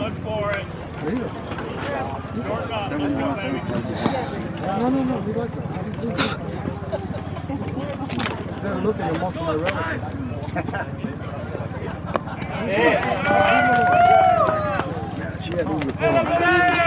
look for it. Short up, let's go, baby. No, no, no, we like that. I didn't think so. They're looking at most of my relatives. She had.